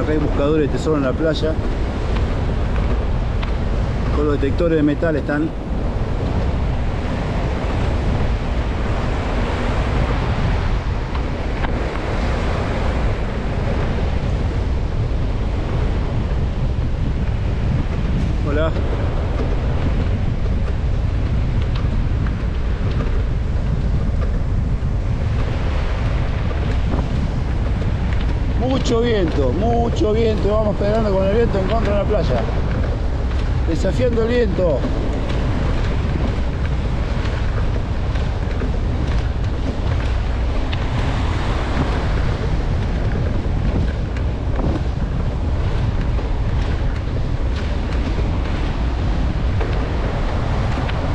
Acá hay buscadores de tesoro en la playa. Con los detectores de metal están. Mucho viento, mucho viento. Vamos pegando con el viento en contra de la playa. Desafiando el viento.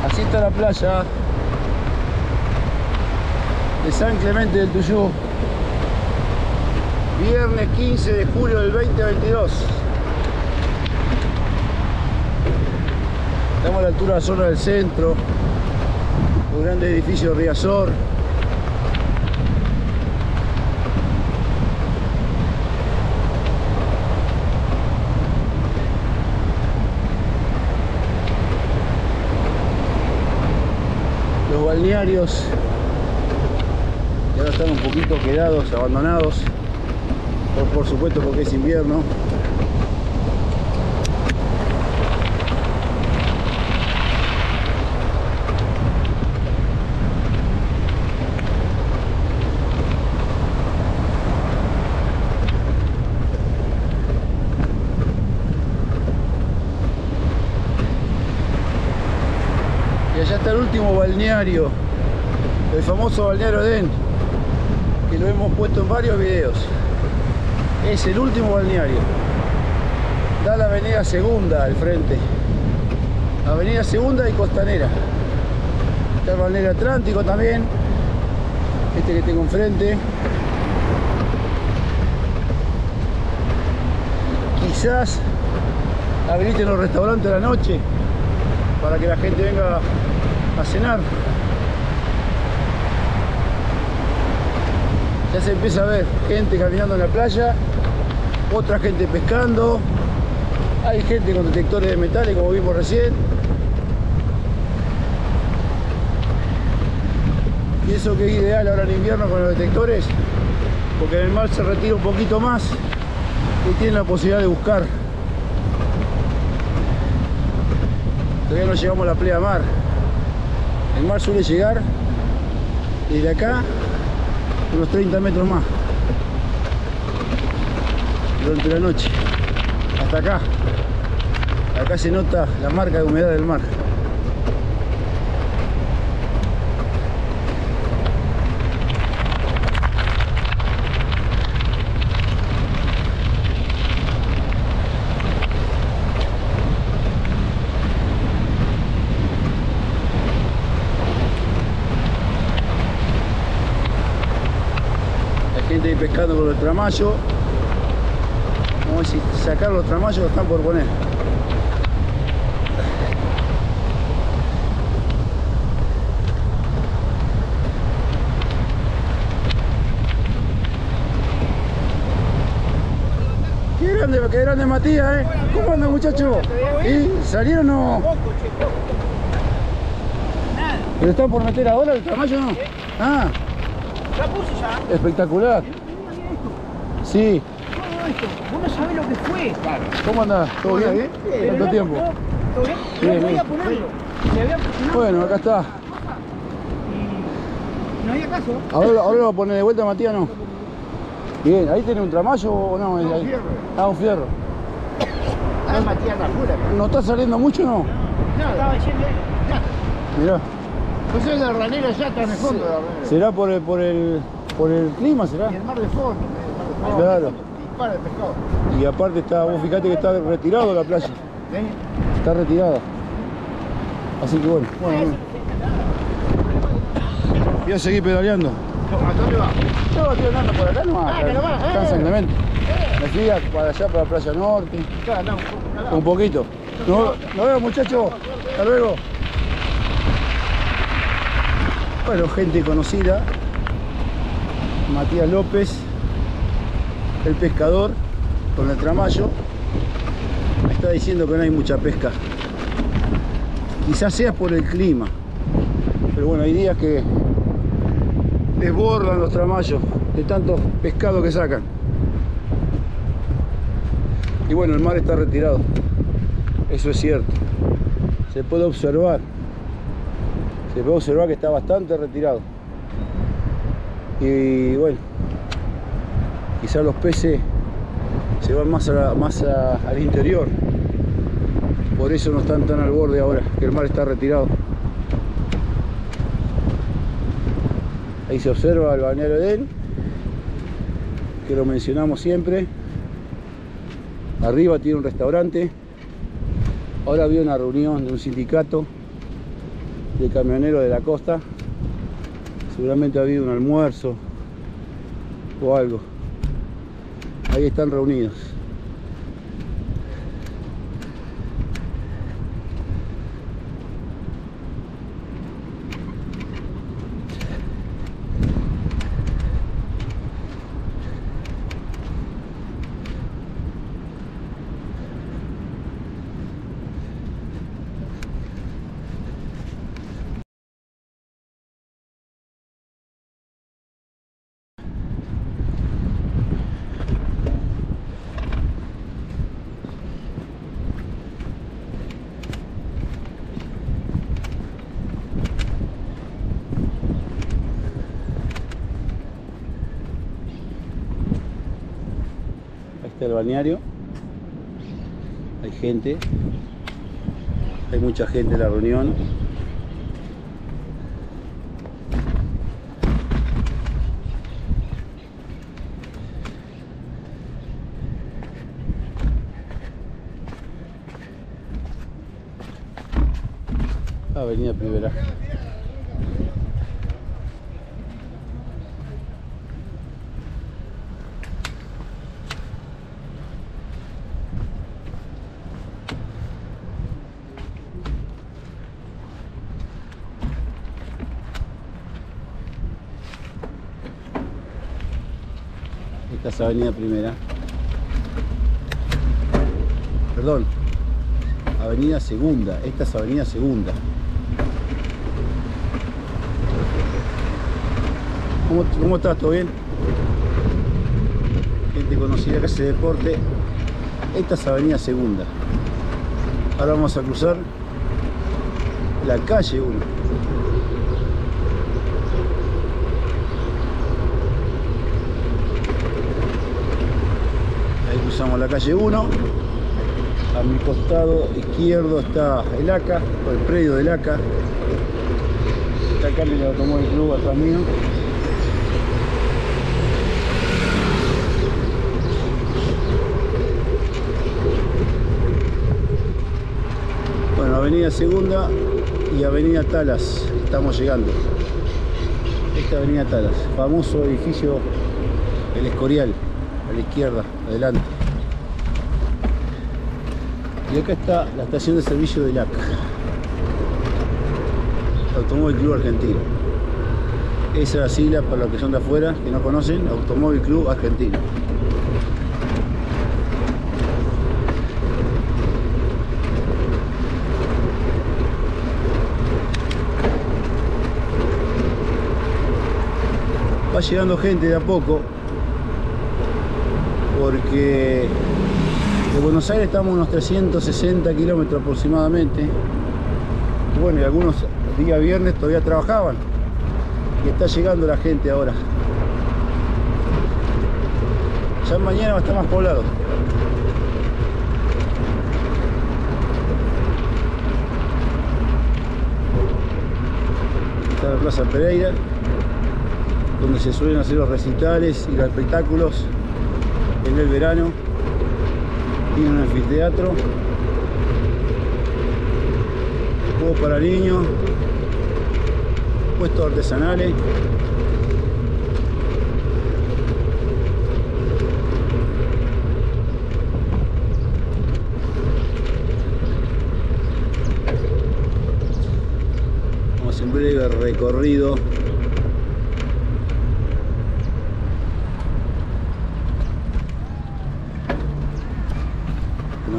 Así está la playa de San Clemente del Tuyú. Viernes 15 de julio del 2022. Estamos a la altura de la zona del centro. Un grande edificio de Riazor. Los balnearios que ahora están un poquito quedados, abandonados por, por supuesto porque es invierno. Y allá está el último balneario, el famoso balneario Den, que lo hemos puesto en varios videos es el último balneario. Da la avenida Segunda al frente. Avenida Segunda y Costanera. Está el balneario Atlántico también. Este que tengo enfrente. Quizás habiliten los restaurantes a la noche para que la gente venga a cenar. Ya se empieza a ver gente caminando en la playa otra gente pescando, hay gente con detectores de metales como vimos recién. Y eso que es ideal ahora en invierno con los detectores, porque el mar se retira un poquito más y tienen la posibilidad de buscar. Todavía no llegamos a la playa mar. El mar suele llegar desde acá unos 30 metros más durante la noche. Hasta acá. Acá se nota la marca de humedad del mar. Gente ahí pescando con los tramayos como si sacar los tramayos lo están por poner. Qué grande, qué grande Matías, ¿eh? ¿Cómo anda muchacho? ¿Y salieron o no? ¿Pero están por meter ahora el tramayo no? Ah, Ya puse ya. espectacular. Sí. esto. Vos no sabés lo que fue. ¿Cómo andás? ¿Todo bien? ¿Cuánto no- tiempo? bien. ponerlo. Se había presionado Bueno, acá está. y no había caso. Ahora, ahora lo va a poner de vuelta Matías, ¿no? Bien, ¿ahí tiene un tramayo o no? No, Ahí- fierro. Ah, un fierro. Ah, Matías Rajura. ¿No está saliendo mucho no? No, estaba diciendo ya. Mirá. Pues la ranera ya está en el fondo. la ranera. ¿Será por el, por el, por el clima, será? Y el mar de fondo. el mar de fondo. Claro. Dispara el pescado. Y aparte está, vos fijate que está retirado la playa. ¿Eh? Está retirada. Así que bueno. bueno. Voy a seguir pedaleando. ¿A dónde va? Yo estoy andando por acá nomás. Ah, nomás, Acá en eh. San Clemente. Me fui para allá, para Playa Norte. Ya, no, un poquito. No, nos vemos muchachos. Hasta luego. Bueno, gente conocida. Matías López, el pescador. con el tramayo, me está diciendo que no hay mucha pesca. Quizás sea por el clima, pero bueno, hay días que desbordan los tramayos de tanto pescado que sacan. Y bueno, el mar está retirado, eso es cierto. Se puede observar, se puede observar que está bastante retirado. Y bueno, quizás los peces se van más, al interior. Por eso no están tan al borde ahora, que el mar está retirado. Ahí se observa el balneario Edén, que lo mencionamos siempre. Arriba tiene un restaurante. Ahora había una reunión de un sindicato de camioneros de la costa. Seguramente ha habido un almuerzo o algo. Ahí están reunidos. Balneario. Hay gente. Hay mucha gente en la reunión. Avenida Primera. Esta es Avenida Primera. Perdón. Avenida Segunda. Esta es Avenida Segunda. ¿Cómo, cómo estás? ¿Todo bien? Gente conocida que hace deporte. Esta es Avenida Segunda. Ahora vamos a cruzar la calle 1. Ahí cruzamos la calle 1. A mi costado izquierdo está el ACA, el predio del ACA. Está acá el Automóvil Club atrás mío. Bueno, Avenida Segunda y Avenida Talas. Estamos llegando. Esta Avenida Talas, famoso edificio El Escorial, a la izquierda, adelante. Y acá está la estación de servicio del ACA. Automóvil Club Argentino. Esa es la sigla para los que son de afuera, que no conocen, Automóvil Club Argentino. Va llegando gente de a poco, porque de Buenos Aires estamos unos 360 kilómetros aproximadamente. Bueno, y algunos días viernes todavía trabajaban. Y está llegando la gente ahora. Ya mañana va a estar más poblado. Está la Plaza Pereira, donde se suelen hacer los recitales y los espectáculos en el verano. Tiene un anfiteatro, juegos para niños, puestos artesanales. Vamos en breve recorrido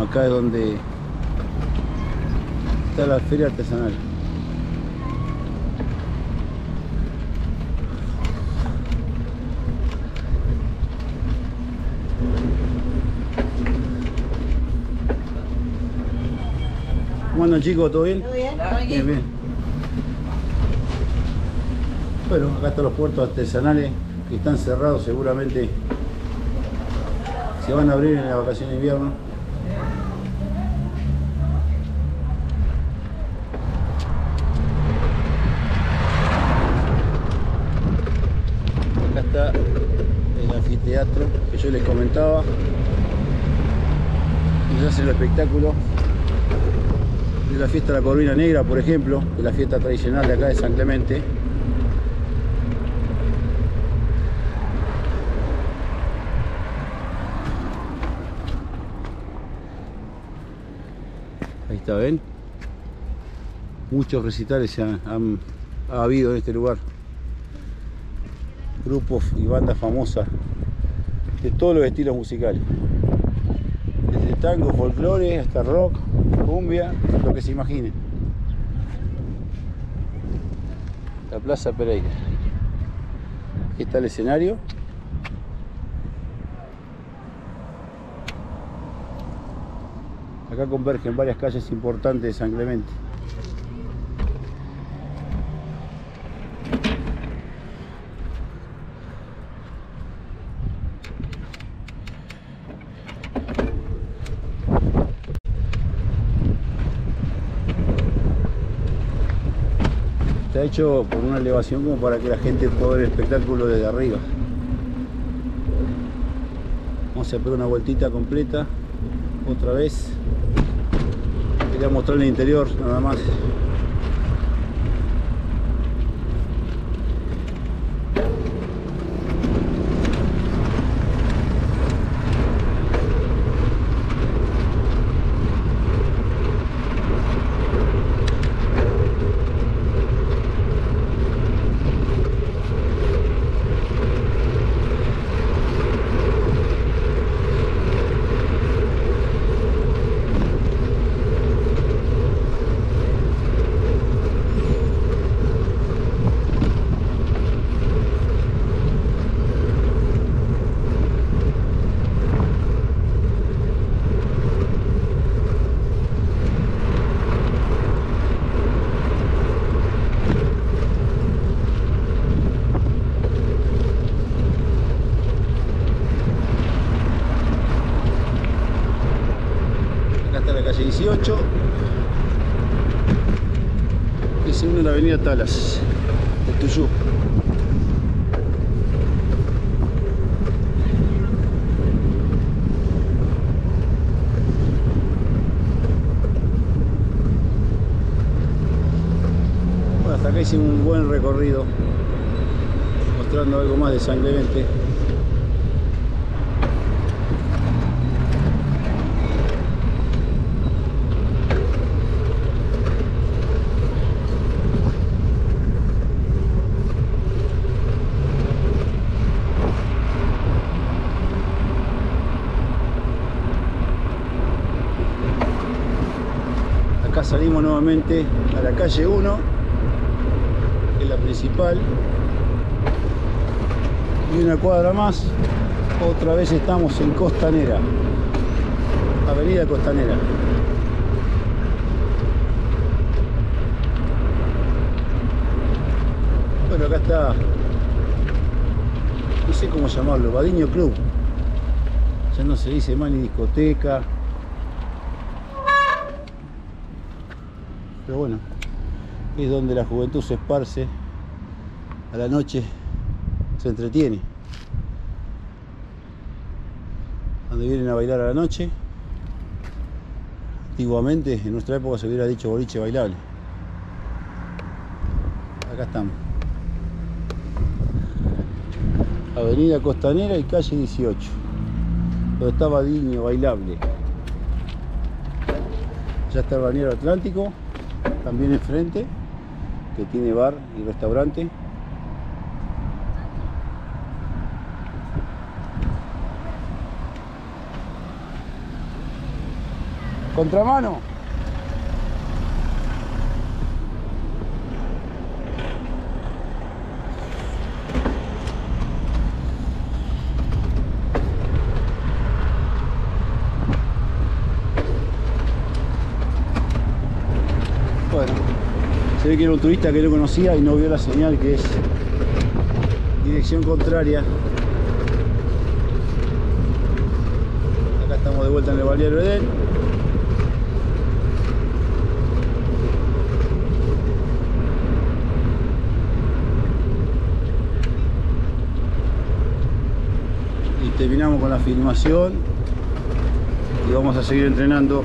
acá es donde está la feria artesanal. ¿Cómo andan chicos? ¿Todo bien? ¿Todo bien? Bien, bien. Bueno, acá están los puertos artesanales que están cerrados seguramente. Se van a abrir en la vacación de invierno. Acá está el anfiteatro que yo les comentaba. Y se hace el espectáculo de la fiesta de la Corvina Negra, por ejemplo, de la fiesta tradicional de acá de San Clemente. Ahí está, ¿ven? Muchos recitales se han, han- ha habido en este lugar. Grupos y bandas famosas de todos los estilos musicales. Tango, folclore, hasta rock, cumbia, lo que se imaginen. La Plaza Pereira. Aquí está el escenario. Acá convergen varias calles importantes de San Clemente. Está hecho por una elevación como para que la gente pueda ver el espectáculo desde arriba. Vamos a pegar una vueltita completa, otra vez. Quería mostrar el interior nada más. Acá está la calle 18 que se une a la avenida Talas de Tuyú. Bueno, hasta acá hice un buen recorrido mostrando algo más de San Clemente. Acá salimos nuevamente a la calle 1, que es la principal. Y una cuadra más, otra vez estamos en Costanera, Avenida Costanera. Bueno, acá está, no sé cómo llamarlo, Badiño Club. Ya no se dice más ni discoteca, Pero bueno, es donde la juventud se esparce, a la noche se entretiene. Donde vienen a bailar a la noche. Antiguamente, en nuestra época se hubiera dicho boliche bailable. Acá estamos. Avenida Costanera y calle 18. Donde está Badiño bailable. Ya está el balneario Atlántico también enfrente, que tiene bar y restaurante. Contramano. Bueno, se ve que era un turista que no conocía y no vio la señal que es dirección contraria. Acá estamos de vuelta en el balneario Edén. Y terminamos con la filmación y vamos a seguir entrenando